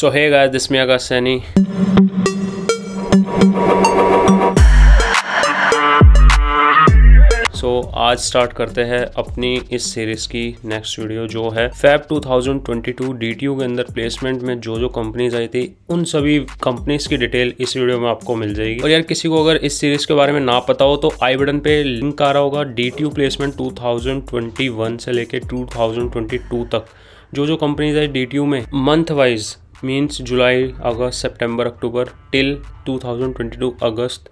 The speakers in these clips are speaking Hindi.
So hey guys, this is Miyaga Seni. सो आज स्टार्ट करते हैं अपनी इस सीरीज़ की नेक्स्ट वीडियो जो है फैब 2022 डीटीयू के अंदर प्लेसमेंट में जो जो कंपनीज़ आई थी उन सभी कंपनीज़ की डिटेल इस वीडियो में आपको मिल जाएगी और यार किसी को अगर इस सीरीज़ के बारे में ना पता हो तो आई बटन पे लिंक आ रहा होगा डी प्लेसमेंट 2021 से लेके 2022 तक जो जो कंपनीज़ आई डी में मंथ वाइज मीन्स जुलाई अगस्त सितंबर अक्टूबर टिल 2022 अगस्त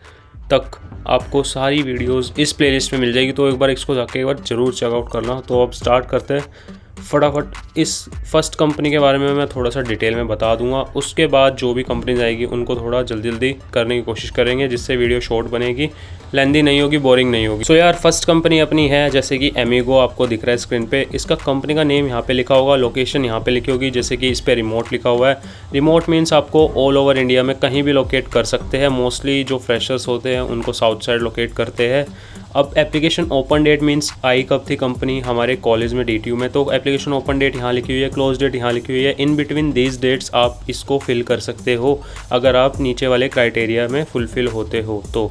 तक आपको सारी वीडियोस इस प्लेलिस्ट में मिल जाएगी। तो एक बार इसको जाके एक बार ज़रूर चेकआउट करना। तो अब स्टार्ट करते हैं। फटाफट इस फ़र्स्ट कंपनी के बारे में मैं थोड़ा सा डिटेल में बता दूँगा। उसके बाद जो भी कंपनीज़ आएगी, उनको थोड़ा जल्दी जल्दी करने की कोशिश करेंगे, जिससे वीडियो शॉर्ट बनेगी। लेंदी नहीं होगी, बोरिंग नहीं होगी। सो so यार फ़र्स्ट कंपनी अपनी है, जैसे कि एमिगो आपको दिख रहा है स्क्रीन पे। इसका कंपनी का नेम यहाँ पे लिखा होगा लोकेशन यहाँ पे लिखी होगी, जैसे कि इस पर रिमोट लिखा हुआ है। रिमोट मीन्स आपको ऑल ओवर इंडिया में कहीं भी लोकेट कर सकते हैं। मोस्टली जो फ्रेशर्स होते हैं, उनको साउथ साइड लोकेट करते हैं। अब एप्लीकेशन ओपन डेट मीन्स आई कब थी कंपनी हमारे कॉलेज में डी में। तो एप्लीकेशन ओपन डेट यहाँ लिखी हुई है क्लोज डेट यहाँ लिखी हुई है। इन बिटवीन दीज डेट्स आप इसको फिल कर सकते हो, अगर आप नीचे वाले क्राइटेरिया में फुलफिल होते हो तो।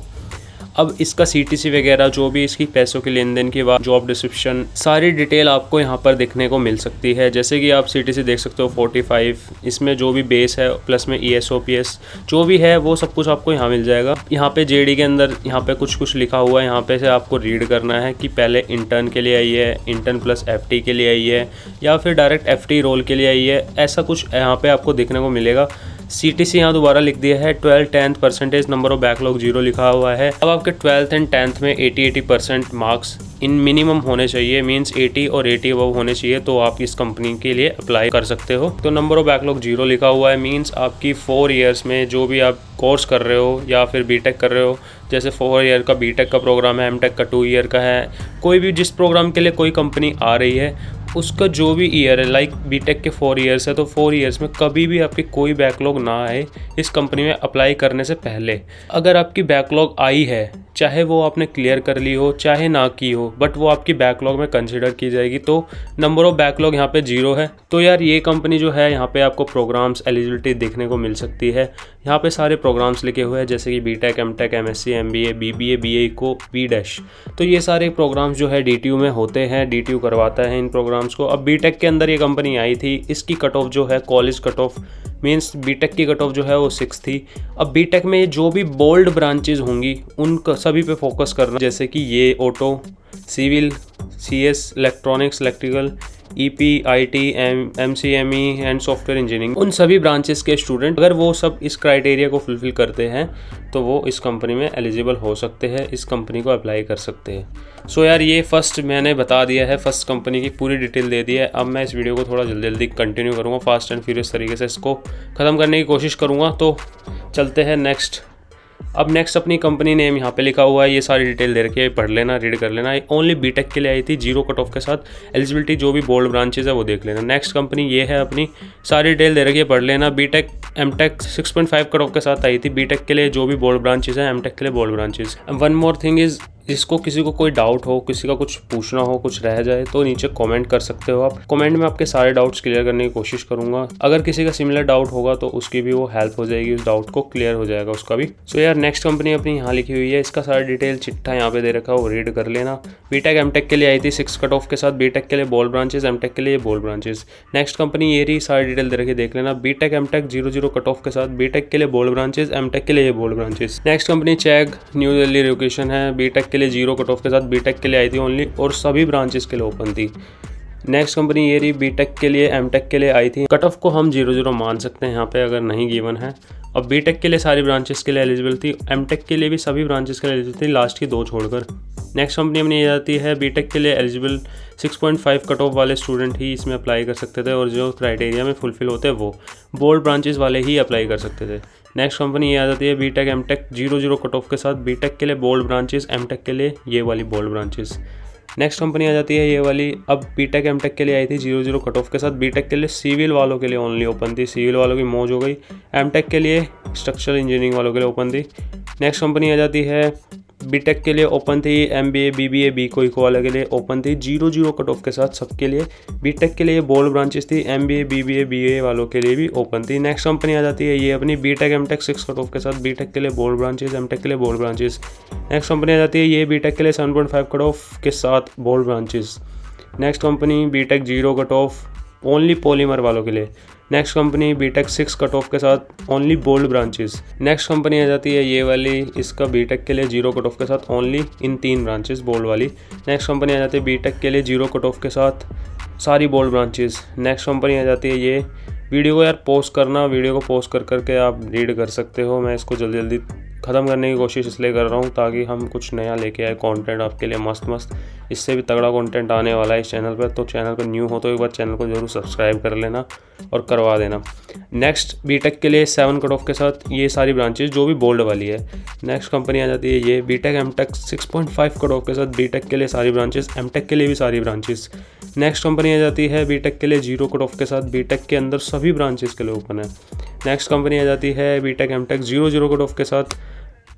अब इसका सीटीसी वगैरह, जो भी इसकी पैसों के लेन देन की जॉब डिस्क्रिप्शन सारी डिटेल आपको यहाँ पर देखने को मिल सकती है। जैसे कि आप सीटीसी देख सकते हो 45 इसमें जो भी बेस है प्लस में ई पी एस जो भी है, वो सब कुछ आपको यहाँ मिल जाएगा। यहाँ पे जेडी के अंदर यहाँ पे कुछ कुछ लिखा हुआ है, यहाँ पे से आपको रीड करना है कि पहले इंटर्न के लिए आई है इंटर्न प्लस एफटी के लिए आई है, या फिर डायरेक्ट एफटी रोल के लिए आई है, ऐसा कुछ यहाँ पे आपको देखने को मिलेगा। सी टी सी यहाँ दोबारा लिख दिया है twelfth tenth percentage number of backlog zero लिखा हुआ है। अब आपके ट्वेल्थ एंड टेंथ में eighty eighty percent marks in minimum होने चाहिए मीन्स 80 और 80 अबव होने चाहिए तो आप इस कंपनी के लिए अप्लाई कर सकते हो। तो नंबर ऑफ़ बैकलॉग ज़ीरो लिखा हुआ है मीन्स आपकी फोर ईयर्स में जो भी आप कोर्स कर रहे हो या फिर बीटेक कर रहे हो, जैसे फोर ईयर का बीटेक का प्रोग्राम है एमटेक का टू ईयर का है, कोई भी जिस प्रोग्राम के लिए कोई कंपनी आ रही है उसका जो भी ईयर है लाइक बीटेक के फोर ईयर्स है तो फोर ईयर्स में कभी भी आपकी कोई बैकलॉग ना आए इस कंपनी में अप्लाई करने से पहले। अगर आपकी बैकलॉग आई है चाहे वो आपने क्लियर कर ली हो, चाहे ना की हो बट वो आपकी बैकलॉग में कंसिडर की जाएगी। तो नंबर ऑफ़ बैकलॉग यहाँ पे ज़ीरो है। तो यार ये कंपनी जो है, यहाँ पे आपको प्रोग्राम्स एलिजिबिलिटी देखने को मिल सकती है। यहाँ पे सारे प्रोग्राम्स लिखे हुए हैं, जैसे कि B tech M tech M S C M B A B B A B A को बी डैश तो ये सारे प्रोग्राम्स जो है डी टी यू में होते हैं। डी टी यू करवाता है इन प्रोग्राम्स को। अब बी टेक के अंदर ये कंपनी आई थी। इसकी कट ऑफ़ जो है college cut off means B tech की कट ऑफ़ जो है वो सिक्स थी। अब बीटेक में जो भी बोल्ड ब्रांचेज होंगी, उन सभी पे फोकस करना। जैसे कि ये auto civil C S electronics electrical E P I T M M C M E and software engineering उन सभी ब्रांचेस के स्टूडेंट अगर वो सब इस क्राइटेरिया को फुलफिल करते हैं तो वो इस कंपनी में एलिजिबल हो सकते हैं, इस कंपनी को अप्लाई कर सकते हैं। सो so यार, ये फ़र्स्ट मैंने बता दिया है फ़र्स्ट कंपनी की पूरी डिटेल दे दी है। अब मैं इस वीडियो को थोड़ा जल्दी जल्दी कंटिन्यू करूँगा फास्ट एंड फ्यूरियस तरीके से इसको ख़त्म करने की कोशिश करूँगा। तो चलते हैं नेक्स्ट अब नेक्स्ट अपनी कंपनी नेम यहाँ पे लिखा हुआ है, ये सारी डिटेल दे रखी है, पढ़ लेना रीड कर लेना। ओनली बीटेक के लिए आई थी ज़ीरो कट ऑफ़ के साथ। एलिजिबिलिटी जो भी बोल्ड ब्रांचेज है, वो देख लेना। नेक्स्ट कंपनी ये है अपनी, सारी डिटेल दे रखी है, पढ़ लेना। B tech M tech six point five cut off के साथ आई थी। बीटेक के लिए जो भी बोल्ड ब्रांचेज है एम टेक के लिए bold branches one more thing is जिसको किसी को कोई डाउट हो, किसी का कुछ पूछना हो, कुछ रह जाए तो नीचे कमेंट कर सकते हो आप। कमेंट में आपके सारे डाउट्स क्लियर करने की कोशिश करूँगा। अगर किसी का सिमिलर डाउट होगा तो उसकी भी वो हेल्प हो जाएगी, उस डाउट को क्लियर हो जाएगा उसका भी। सो so यार नेक्स्ट कंपनी अपनी यहाँ लिखी हुई है, इसका सारा डिटेल चिट्ठा यहाँ पे दे रखा है, वो रीड कर लेना। बीटेक एमटेक के लिए आई थी सिक्स कट ऑफ़ के साथ। बीटेक के लिए बोल ब्रांचेज एमटेक के लिए बोल ब्रांचेज नेक्स्ट कंपनी ये रही, सारी डिटेल दे रखी, देख लेना। B tech M tech zero zero cut off के साथ। बीटेक के लिए बोल ब्रांचेज एमटेक के लिए बोल ब्रांचेज नेक्स्ट कंपनी चैग न्यू दिल्ली लोकेशन है। बीटेक के लिए ज़ीरो कट ऑफ़ के साथ बीटेक के लिए आई थी ओनली और सभी ब्रांचेस के लिए ओपन थी। नेक्स्ट कंपनी ये रही बीटेक के लिए एमटेक के लिए आई थी। कट ऑफ़ को हम ज़ीरो ज़ीरो मान सकते हैं यहाँ पे अगर नहीं गिवन है। अब बीटेक के लिए सारी ब्रांचेस के लिए एलिजिबल थी एमटेक के लिए भी सभी ब्रांचेस के लिए एलिजिबल थी लास्ट की दो छोड़कर। नेक्स्ट कंपनी अपनी ये जाती है बीटेक के लिए एलिजिबल 6.5 कट ऑफ़ वाले स्टूडेंट ही इसमें अप्लाई कर सकते थे और जो क्राइटेरिया में फुलफिल होते वो। बोर्ड ब्रांचेस वाले ही अप्लाई कर सकते थे। नेक्स्ट कंपनी ये आ जाती है B tech M tech zero zero cut off के साथ बी टेक के लिए बोल्ड ब्रांचेस एम टेक के लिए ये वाली बोल्ड ब्रांचेस नेक्स्ट कंपनी आ जाती है ये वाली, अब बी टेक एम टेक के लिए आई थी ज़ीरो ज़ीरो कट ऑफ़ के साथ बी टेक के लिए सिविल वालों के लिए ओनली ओपन थी। सिविल वालों की मौज हो गई। एम टेक के लिए स्ट्रक्चरल इंजीनियरिंग वालों के लिए ओपन थी। नेक्स्ट कंपनी आ जाती है बीटेक के लिए ओपन थी M B A B B A B कोई को वाले के लिए ओपन थी ज़ीरो ज़ीरो कट ऑफ़ के साथ सबके लिए बीटेक के लिए बोल्ड ब्रांचेस थी M B A B B A B A वालों के लिए भी ओपन थी। नेक्स्ट कंपनी आ जाती है ये अपनी B tech M tech six cut off के साथ बी टेक के लिए बोल्ड ब्रांचेस एम टेक के लिए बोल्ड ब्रांचेस नेक्स्ट कंपनी आ जाती है ये बी टेक के लिए seven point five cut off के साथ bold branches next company B tech zero cut off only polymer वालों के लिए। Next company B tech six cut off के साथ only bold branches next company आ जाती है ये वाली, इसका बीटेक के लिए ज़ीरो कट ऑफ़ के साथ ओनली इन तीन ब्रांचेस बोल्ड वाली. नेक्स्ट कंपनी आ जाती है बीटेक के लिए ज़ीरो कट ऑफ़ के साथ सारी बोल्ड ब्रांचेस नेक्स्ट कंपनी आ जाती है ये. वीडियो को यार पोस्ट करना वीडियो को पोस्ट कर करके आप रीड कर सकते हो. मैं इसको जल्दी जल्दी ख़त्म करने की कोशिश इसलिए कर रहा हूँ ताकि हम कुछ नया लेके आए कंटेंट आपके लिए मस्त मस्त। इससे भी तगड़ा कंटेंट आने वाला है इस चैनल पर। तो चैनल पर न्यू हो तो एक बार चैनल को ज़रूर सब्सक्राइब कर लेना और करवा देना। नेक्स्ट बीटेक के लिए सेवन कट ऑफ़ के साथ ये सारी ब्रांचेज जो भी बोल्ड वाली है। नेक्स्ट कंपनी आ जाती है ये B tech M tech six point five cut off के साथ बीटेक के लिए सारी ब्रांचेज एम टेक के लिए भी सारी ब्रांचेज नेक्स्ट कंपनी आ जाती है बीटेक के लिए ज़ीरो कट ऑफ़ के साथ बीटेक के अंदर सभी ब्रांचेज के लिए ओपन है। नेक्स्ट कंपनी आ जाती है B tech M tech zero zero cut off के साथ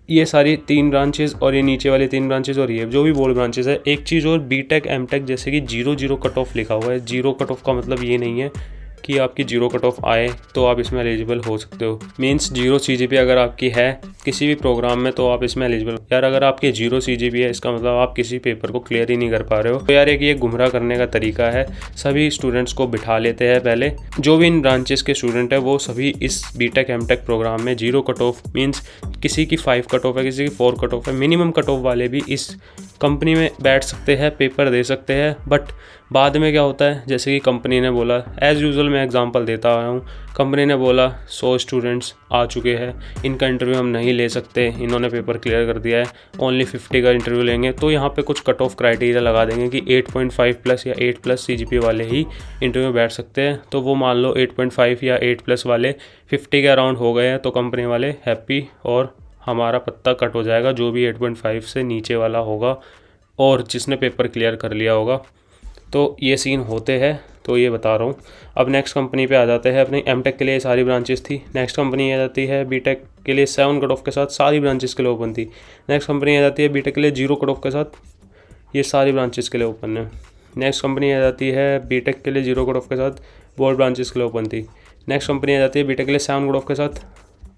ये सारी तीन ब्रांचेज और ये नीचे वाले तीन ब्रांचेज और ये जो भी बोर्ड ब्रांचेज है, एक चीज़ और बी टेक एम टेक जैसे कि ज़ीरो ज़ीरो कट ऑफ़ लिखा हुआ है। ज़ीरो कट ऑफ़ का मतलब ये नहीं है। कि आपकी ज़ीरो कट ऑफ़ आए तो आप इसमें एलिजिबल हो सकते हो। मीन्स ज़ीरो सी जी अगर आपकी है किसी भी प्रोग्राम में तो आप इसमें एलिजिबल यार अगर आपकी ज़ीरो सी जी है, इसका मतलब आप किसी पेपर को क्लियर ही नहीं कर पा रहे हो। तो यार एक ये गुमराह करने का तरीका है, सभी स्टूडेंट्स को बिठा लेते हैं पहले। जो भी इन ब्रांचेस के स्टूडेंट है, वो सभी इस B tech M tech program में ज़ीरो कट ऑफ़ मीन्स किसी की फाइव कट ऑफ़ है, किसी की फोर कट ऑफ़ है मिनिमम कट ऑफ़ वाले भी इस कंपनी में बैठ सकते हैं, पेपर दे सकते हैं बट बाद में क्या होता है, जैसे कि कंपनी ने बोला एज़ यूज़ुअल मैं एग्ज़ाम्पल देता आया हूँ, कंपनी ने बोला, सौ स्टूडेंट्स आ चुके हैं, इनका इंटरव्यू हम नहीं ले सकते, इन्होंने पेपर क्लियर कर दिया है ओनली फिफ्टी का इंटरव्यू लेंगे। तो यहाँ पे कुछ कट ऑफ़ क्राइटेरिया लगा देंगे कि 8.5 प्लस या 8 प्लस सीजीपी वाले ही इंटरव्यू बैठ सकते हैं। तो वो मान लो 8.5 या 8 प्लस वाले 50 के अराउंड हो गए हैं तो कंपनी वाले हैप्पी और हमारा पत्ता कट हो जाएगा, जो भी 8.5 से नीचे वाला होगा और जिसने पेपर क्लियर कर लिया होगा। तो ये सीन होते हैं तो ये बता रहा हूँ। अब नेक्स्ट कंपनी पे आ जाते हैं अपनी एम के लिए सारी ब्रांचेस थी। नेक्स्ट कंपनी आ जाती है बी के लिए सेवन कट ऑफ़ के साथ सारी ब्रांचेस के लिए ओपन थी। नेक्स्ट कंपनी आ जाती है बी के लिए ज़ीरो कट ऑफ़ के साथ ये सारी ब्रांचेस के लिए ओपन है। नेक्स्ट कंपनी आ जाती है बी के लिए ज़ीरो कट ऑफ़ के साथ बोर्ड ब्रांचेस के लिए ओपन थी। नेक्स्ट कंपनी आ जाती है बी के लिए सेवन कट ऑफ़ के साथ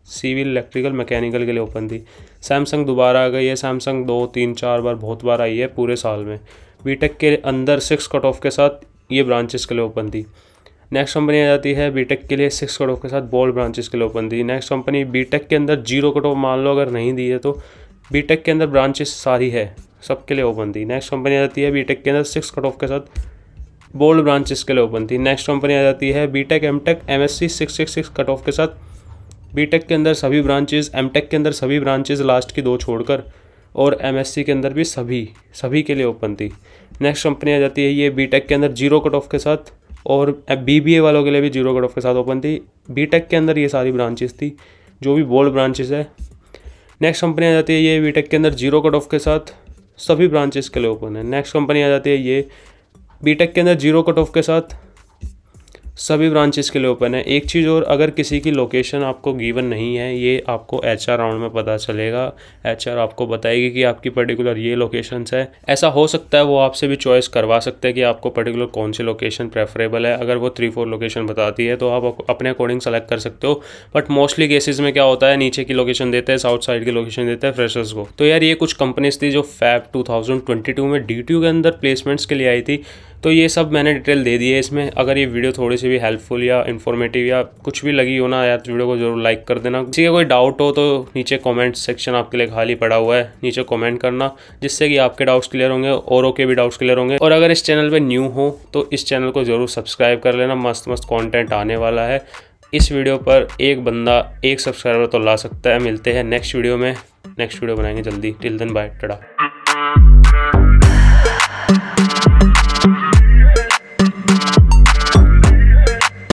सिविल, इलेक्ट्रिकल, मैकेनिकल के लिए ओपन थी। सैमसंग दोबारा आ गई है। सैमसंग दो, तीन, चार बार बहुत बार आई है पूरे साल में। बीटेक के अंदर सिक्स कट ऑफ़ के साथ ये ब्रांचेस के लिए ओपन थी। नेक्स्ट कंपनी आ जाती है बीटेक के लिए सिक्स कट ऑफ़ के साथ बोल्ड ब्रांचेस के लिए ओपन थी। नेक्स्ट कंपनी बीटेक के अंदर ज़ीरो कट ऑफ़ मान लो अगर नहीं दी है तो बीटेक के अंदर ब्रांचेस सारी है, सबके लिए ओपन थी। नेक्स्ट कंपनी आ जाती है बीटेक के अंदर सिक्स कट ऑफ़ के साथ बोल्ड ब्रांचेस के लिए ओपन थी। नेक्स्ट कंपनी आ जाती है B tech M tech M S C six six six cut off के साथ बीटेक के अंदर सभी ब्रांचेज एमटेक के अंदर सभी ब्रांचेज लास्ट की दो छोड़कर और एमएससी के अंदर भी सभी सभी के लिए ओपन थी। नेक्स्ट कंपनी आ जाती है ये बीटेक के अंदर ज़ीरो कट ऑफ़ के साथ और बीबीए वालों के लिए भी ज़ीरो कट ऑफ़ के साथ ओपन थी। बीटेक के अंदर ये सारी ब्रांचेस थी, जो भी बोल्ड ब्रांचेस है। नेक्स्ट कंपनी आ जाती है ये बीटेक के अंदर ज़ीरो कट ऑफ़ के साथ सभी ब्रांचेस के लिए ओपन है। नेक्स्ट कंपनी आ जाती है ये बीटेक के अंदर ज़ीरो कट ऑफ़ के साथ सभी ब्रांचेस के लिए ओपन है। एक चीज़ और, अगर किसी की लोकेशन आपको गिवन नहीं है, ये आपको एच आर राउंड में पता चलेगा। एच आर आपको बताएगी कि आपकी पर्टिकुलर ये लोकेशंस है। ऐसा हो सकता है वो आपसे भी चॉइस करवा सकते हैं कि आपको पर्टिकुलर कौन सी लोकेशन प्रेफरेबल है। अगर वो थ्री फोर लोकेशन बताती है तो आप अपने अकॉर्डिंग सेलेक्ट कर सकते हो। बट मोस्टली केसेज में क्या होता है, नीचे की लोकेशन देते हैं साउथ साइड की लोकेशन देते हैं फ्रेशर्स को। तो यार ये कुछ कंपनीज़ थी जो फैब टू में डी के अंदर प्लेसमेंट्स के लिए आई थी। तो ये सब मैंने डिटेल दे दी है इसमें। अगर ये वीडियो थोड़ी सी भी हेल्पफुल या इन्फॉर्मेटिव या कुछ भी लगी हो ना यार तो वीडियो को ज़रूर लाइक कर देना। किसी का कोई डाउट हो तो नीचे कमेंट सेक्शन आपके लिए खाली पड़ा हुआ है, नीचे कमेंट करना, जिससे कि आपके डाउट्स क्लियर होंगे, औरों के भी डाउट्स क्लियर होंगे। और अगर इस चैनल पर न्यू हो तो इस चैनल को ज़रूर सब्सक्राइब कर लेना। मस्त मस्त कॉन्टेंट आने वाला है। इस वीडियो पर एक बंदा, एक सब्सक्राइबर तो ला सकता है। मिलते हैं नेक्स्ट वीडियो में। नेक्स्ट वीडियो बनाएँगे जल्दी। टिल दिन बाय टड़ा